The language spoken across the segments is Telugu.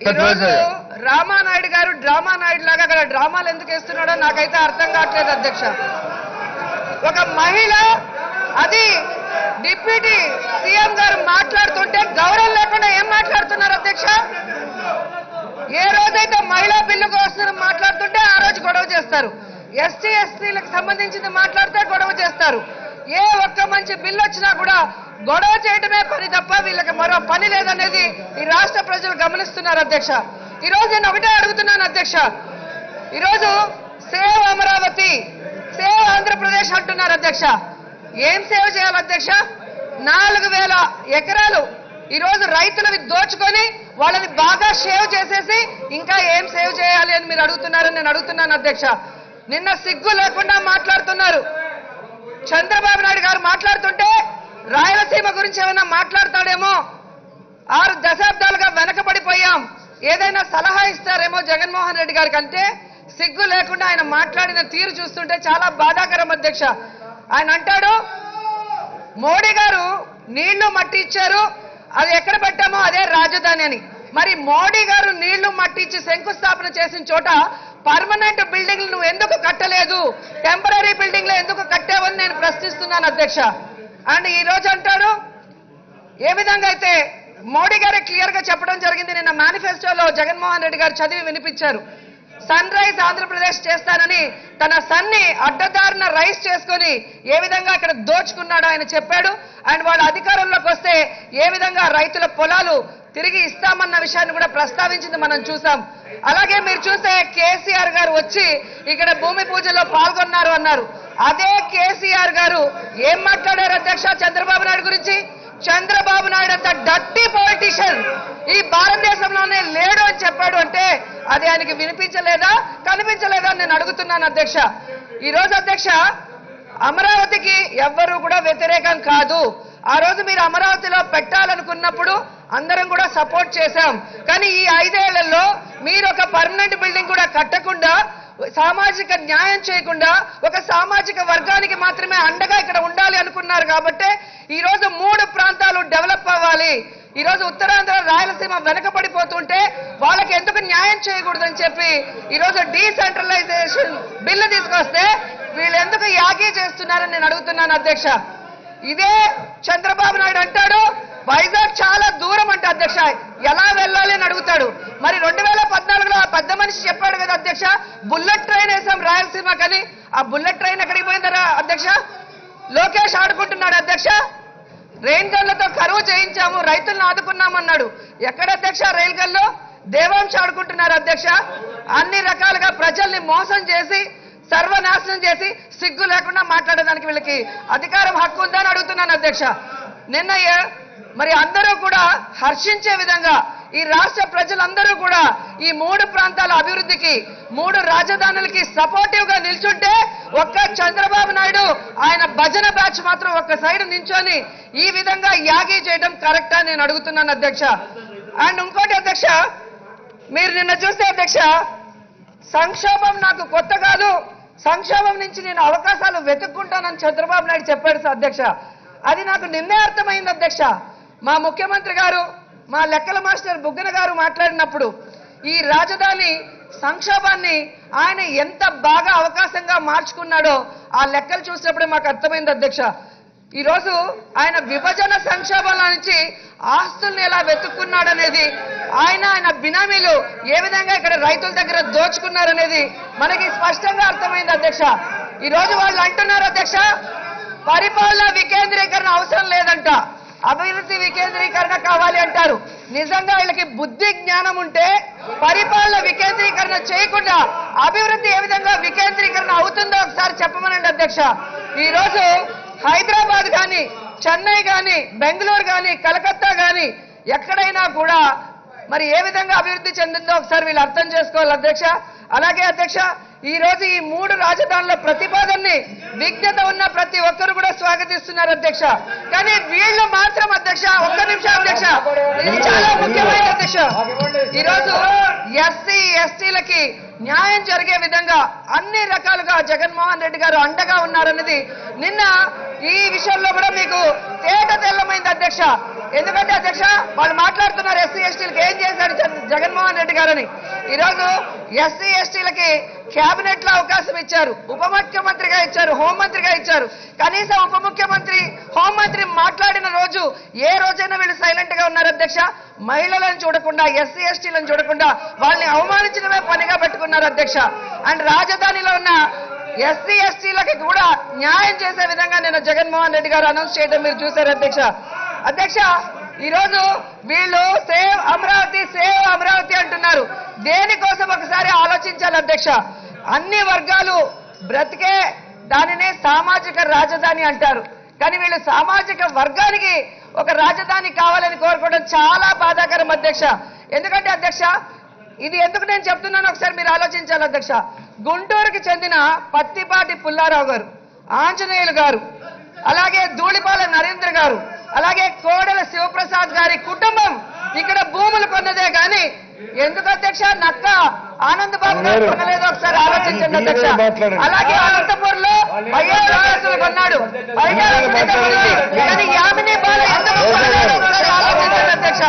ఈరోజు రామానాయుడు గారు డ్రామా నాయుడు లాగా అక్కడ డ్రామాలు ఎందుకు వేస్తున్నాడో నాకైతే అర్థం కావట్లేదు అధ్యక్ష. ఒక మహిళ అది డిప్యూటీ సీఎం గారు మాట్లాడుతుంటే గౌరవం లేకుండా ఏం మాట్లాడుతున్నారు అధ్యక్ష? ఏ రోజైతే మహిళా బిల్లు కోసం మాట్లాడుతుంటే ఆ రోజు గొడవ చేస్తారు. ఎస్టీ ఎస్టీలకు సంబంధించింది మాట్లాడితే గొడవ చేస్తారు. ఏ ఒక్క మంచి బిల్లు వచ్చినా కూడా గొడవ చేయడమే పని తప్ప వీళ్ళకి మరో పని లేదనేది ఈ రాష్ట్ర ప్రజలు గమనిస్తున్నారు అధ్యక్ష. ఈ రోజు నేను ఒకటే అడుగుతున్నాను అధ్యక్ష. ఈరోజు సేవ్ అమరావతి సేవ్ ఆంధ్రప్రదేశ్ అంటున్నారు అధ్యక్ష. ఏం సేవ చేయాలి అధ్యక్ష? నాలుగు వేల ఎకరాలు ఈరోజు రైతులవి దోచుకొని వాళ్ళని బాగా సేవ్ చేసేసి ఇంకా ఏం సేవ్ చేయాలి అని మీరు అడుగుతున్నారని నేను అడుగుతున్నాను అధ్యక్ష. నిన్న సిగ్గు లేకుండా మాట్లాడుతున్నారు. చంద్రబాబు నాయుడు గారు మాట్లాడుతున్నారు. గురించి ఏమైనా మాట్లాడతాడేమో? ఆరు దశాబ్దాలుగా వెనకబడిపోయాం. ఏదైనా సలహా ఇస్తారేమో జగన్మోహన్ రెడ్డి గారి కంటే సిగ్గు లేకుండా ఆయన మాట్లాడిన తీరు చూస్తుంటే చాలా బాధాకరం అధ్యక్ష. ఆయన అంటాడు మోడీ గారు నీళ్ళు మట్టి ఇచ్చారు అది ఎక్కడ పెట్టామో అదే రాజధాని అని. మరి మోడీ గారు నీళ్ళు మట్టి ఇచ్చి శంకుస్థాపన చేసిన చోట పర్మనెంట్ బిల్డింగ్లు నువ్వు ఎందుకు కట్టలేదు? టెంపరీ బిల్డింగ్లు ఎందుకు కట్టావని నేను ప్రశ్నిస్తున్నాను అధ్యక్ష. అండ్ ఈ రోజు అంటాడు ఏ విధంగా అయితే మోడీ గారే క్లియర్గా చెప్పడం జరిగింది నిన్న మేనిఫెస్టోలో జగన్మోహన్ రెడ్డి గారు చదివి వినిపించారు. సన్ రైజ్ ఆంధ్రప్రదేశ్ చేస్తానని తన సన్ని అడ్డదారిన రైస్ చేసుకొని ఏ విధంగా అక్కడ దోచుకున్నాడో ఆయన చెప్పాడు. అండ్ వాళ్ళ అధికారంలోకి వస్తే ఏ విధంగా రైతుల పొలాలు తిరిగి ఇస్తామన్న విషయాన్ని కూడా ప్రస్తావించింది మనం చూసాం. అలాగే మీరు చూస్తే కేసీఆర్ గారు వచ్చి ఇక్కడ భూమి పూజలో పాల్గొన్నారు అన్నారు. అదే కేసీఆర్ గారు ఏం మాట్లాడారు అధ్యక్ష చంద్రబాబు నాయుడు గురించి? చంద్రబాబు నాయుడు అంత డట్టి పొలిటీషియన్ ఈ భారతదేశంలోనే లేడు అని చెప్పాడు అంటే అది ఆయనకి వినిపించలేదా? కనిపించలేదా నేను అడుగుతున్నాను అధ్యక్ష. ఈ రోజు అధ్యక్ష అమరావతికి ఎవ్వరూ కూడా వ్యతిరేకం కాదు. ఆ రోజు మీరు అమరావతిలో పెట్టాలనుకున్నప్పుడు అందరం కూడా సపోర్ట్ చేశాం. కానీ ఈ ఐదేళ్ళలో మీరు ఒక పర్మనెంట్ బిల్డింగ్ కూడా కట్టకుండా సామాజిక న్యాయం చేయకుండా ఒక సామాజిక వర్గానికి మాత్రమే అండగా ఇక్కడ ఉండాలి అనుకున్నారు కాబట్టి ఈ రోజు మూడు ప్రాంతాలు డెవలప్ అవ్వాలి. ఈ రోజు ఉత్తరాంధ్ర రాయలసీమ వెనకబడిపోతుంటే వాళ్ళకి ఎందుకు న్యాయం చేయకూడదని చెప్పి ఈ రోజు డీసెంట్రలైజేషన్ బిల్లు తీసుకొస్తే వీళ్ళు ఎందుకు యాగీ చేస్తున్నారని నేను అడుగుతున్నాను అధ్యక్ష. ఇదే చంద్రబాబు నాయుడు అంటాడు వైజాగ్ చాలా దూరం అంటే అధ్యక్ష. ఎలా వెళ్ళాలి అని అడుగుతాడు. మరి రెండు వేల పద్నాలుగులో ఆ పెద్ద మనిషి చెప్పాడు కదా అధ్యక్ష బుల్లెట్ ట్రైన్ వేసాం రాయలసీమ కానీ. ఆ బుల్లెట్ ట్రైన్ ఎక్కడికి పోయిందరా అధ్యక్ష? లోకేష్ ఆడుకుంటున్నాడు అధ్యక్ష. రెయిన్ గన్లతో కరువు చేయించాము రైతులను ఆదుకున్నామన్నాడు. ఎక్కడ అధ్యక్ష రైల్ గన్లో దేవాంశ ఆడుకుంటున్నారు అధ్యక్ష. అన్ని రకాలుగా ప్రజల్ని మోసం చేసి సర్వనాశనం చేసి సిగ్గు లేకుండా మాట్లాడడానికి వీళ్ళకి అధికారం హక్కు ఉందని అడుగుతున్నాను అధ్యక్ష. నిన్న మరి అందరూ కూడా హర్షించే విధంగా ఈ రాష్ట్ర ప్రజలందరూ కూడా ఈ మూడు ప్రాంతాల అభివృద్ధికి మూడు రాజధానులకి సపోర్టివ్గా నిల్చుంటే ఒక్క చంద్రబాబు నాయుడు ఆయన భజన బ్యాచ్ మాత్రం ఒక్క సైడ్ నించొని ఈ విధంగా యాగీ చేయడం కరెక్టా నేను అడుగుతున్నాను అధ్యక్ష. అండ్ ఇంకోటి అధ్యక్ష మీరు నిన్న చూస్తే అధ్యక్ష సంక్షోభం నాకు కొత్త కాదు. సంక్షోభం నుంచి నేను అవకాశాలు వెతుక్కుంటానని చంద్రబాబు నాయుడు చెప్పాడు సార్ అధ్యక్ష. అది నాకు నిన్నే అర్థమైంది అధ్యక్ష. మా ముఖ్యమంత్రి గారు మా లెక్కల మాస్టర్ బుగ్గన గారు మాట్లాడినప్పుడు ఈ రాజధాని సంక్షోభాన్ని ఆయన ఎంత బాగా అవకాశంగా మార్చుకున్నాడో ఆ లెక్కలు చూసినప్పుడే మాకు అర్థమైంది అధ్యక్ష. ఈరోజు ఆయన విభజన సంక్షోభంలో నుంచి ఆస్తుల్ని ఎలా వెతుక్కున్నాడనేది ఆయన ఆయన బినామీలు ఏ విధంగా ఇక్కడ రైతుల దగ్గర దోచుకున్నారనేది మనకి స్పష్టంగా అర్థమైంది అధ్యక్ష. ఈ రోజు వాళ్ళు అంటున్నారు అధ్యక్ష పరిపాలన వికేంద్రీకరణ అవసరం లేదంట. అభివృద్ధి వికేంద్రీకరణ కావాలి అంటారు. నిజంగా వీళ్ళకి బుద్ధి జ్ఞానం ఉంటే పరిపాలన వికేంద్రీకరణ చేయకుండా అభివృద్ధి ఏ విధంగా వికేంద్రీకరణ అవుతుందో ఒకసారి చెప్పమనండి అధ్యక్ష. ఈరోజు హైదరాబాద్ కానీ చెన్నై కానీ బెంగళూరు కానీ కలకత్తా కానీ ఎక్కడైనా కూడా మరి ఏ విధంగా అభివృద్ధి చెందిందో ఒకసారి వీళ్ళు అర్థం చేసుకోవాలి అధ్యక్ష. అలాగే అధ్యక్ష ఈ రోజు ఈ మూడు రాజధానుల ప్రతిపాదనని విజ్ఞత ఉన్న ప్రతి ఒక్కరు కూడా స్వాగతిస్తున్నారు అధ్యక్ష. కానీ వీళ్ళు మాత్రం అధ్యక్ష ఒక్క నిమిషం అధ్యక్ష. ఇది చాలా ముఖ్యమైన అధ్యక్ష. ఈ రోజు ఎస్సీ ఎస్టీలకి న్యాయం జరిగే విధంగా అన్ని రకాలుగా జగన్మోహన్ రెడ్డి గారు అండగా ఉన్నారన్నది నిన్న ఈ విషయంలో కూడా మీకు తేట తెల్లమైంది అధ్యక్ష. ఎందుకంటే అధ్యక్ష వాళ్ళు మాట్లాడుతున్నారు ఎస్సీ ఎస్టీలకు. ఏం చేశాడు జగన్మోహన్ రెడ్డి గారని? ఈరోజు ఎస్సీ ఎస్టీలకి కేబినెట్లో అవకాశం ఇచ్చారు. ఉప ముఖ్యమంత్రిగా ఇచ్చారు హోంమంత్రిగా ఇచ్చారు. కనీసం ఉప ముఖ్యమంత్రి హోంమంత్రి మాట్లాడిన రోజు ఏ రోజైనా వీళ్ళు సైలెంట్గా ఉన్నారు అధ్యక్ష. మహిళలను చూడకుండా ఎస్సీ ఎస్టీలను చూడకుండా వాళ్ళని అవమానించడమే పనిగా పెట్టుకున్నారు అధ్యక్ష. అండ్ రాజధానిలో ఉన్న ఎస్సీ ఎస్టీలకి కూడా న్యాయం చేసే విధంగా నేను జగన్మోహన్ రెడ్డి గారు అనౌన్స్ చేయడం మీరు చూశారు అధ్యక్ష. అధ్యక్ష ఈరోజు వీళ్ళు సేవ్ అమరావతి సేవ్ అమరావతి అంటున్నారు. దేనికోసం ఒకసారి ఆలోచించాలి అధ్యక్ష? అన్ని వర్గాలు బ్రతికే దానినే సామాజిక రాజధాని అంటారు. కానీ వీళ్ళు సామాజిక వర్గానికి ఒక రాజధాని కావాలని కోరుకోవడం చాలా బాధాకరం అధ్యక్ష. ఎందుకంటే అధ్యక్ష ఇది ఎందుకు నేను చెప్తున్నాను ఒకసారి మీరు ఆలోచించాలి అధ్యక్ష. గుంటూరుకి చెందిన పత్తిపాటి పుల్లారావు గారు ఆంజనేయులు గారు అలాగే ధూళిపాల నరేంద్ర గారు అలాగే కోడెల శివప్రసాద్ గారి కుటుంబం ఇక్కడ భూములు కొన్నదే కానీ ఎందుకు అధ్యక్ష? నక్క ఆనంద్ బాబు గారు కొనలేదో ఒకసారి ఆలోచించండి అధ్యక్ష. అలాగే అనంతపూర్లో కేసులు కొన్నాడు. కానీ యామిని బాల ఒకసారి ఆలోచించండి అధ్యక్ష.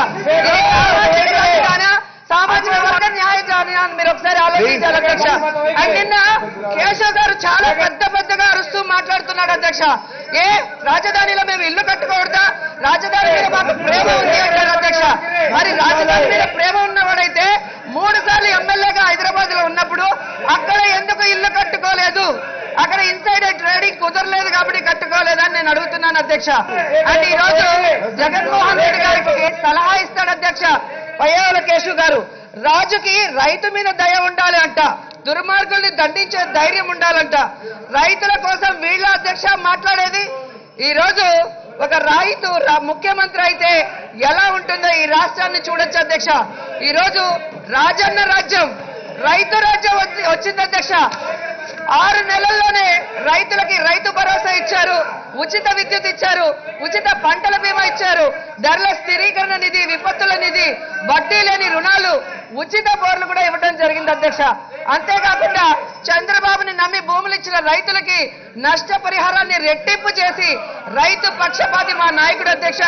సామాజిక వర్గ న్యాయ జానని మీరు ఒకసారి ఆలోచించాలి అధ్యక్ష. అండ్ నిన్న కేశవ్ గారు చాలా పెద్ద పెద్దగా అరుస్తూ మాట్లాడుతున్నాడు అధ్యక్ష. ఏ రాజధానిలో మేము ఇల్లు కట్టుకోవడదా రాజధాని మీద మాకు ప్రేమ ఉంది అంటారు అధ్యక్ష. మరి రాజధాని మీద ప్రేమ ఉన్నవాడైతే మూడు సార్లు ఎమ్మెల్యేగా హైదరాబాద్లో ఉన్నప్పుడు అక్కడ ఎందుకు ఇల్లు కట్టుకోలేదు? అక్కడ ఇన్సైడ్ ట్రేడింగ్ కుదరలేదు కాబట్టి కట్టుకోలేదని నేను అడుగుతున్నాను అధ్యక్ష. అంటే ఈ రోజు జగన్మోహన్ రెడ్డి గారికి సలహా ఇస్తాడు అధ్యక్ష. పయ్యావుల కేశవ్ గారు రాజుకి రైతు మీద దయ ఉండాలి అంట దుర్మార్గుల్ని దండించే ధైర్యం ఉండాలంట. రైతుల కోసం వీళ్ళ అధ్యక్ష మాట్లాడేది ఈరోజు ఒక రైతు ముఖ్యమంత్రి అయితే ఎలా ఉంటుందో ఈ రాష్ట్రాన్ని చూడొచ్చు అధ్యక్ష. ఈరోజు రాజన్న రాజ్యం రైతు రాజ్యం వచ్చి- వచ్చింది అధ్యక్ష. ఆరు నెలల్లోనే రైతులకి రైతు భరోసా ఇచ్చారు ఉచిత విద్యుత్ ఇచ్చారు ఉచిత పంటల బీమా ఇచ్చారు ధరల స్థిరీకరణ నిధి విపత్తుల వడ్డీ లేని రుణాలు ఉచిత బోర్లు కూడా ఇవ్వడం జరిగింది అధ్యక్ష. అంతేకాకుండా చంద్రబాబుని నమ్మి భూములు ఇచ్చిన రైతులకి నష్టపరిహారాన్ని రెట్టింపు చేసి రైతు పక్షపాతి మా నాయకుడు అధ్యక్ష.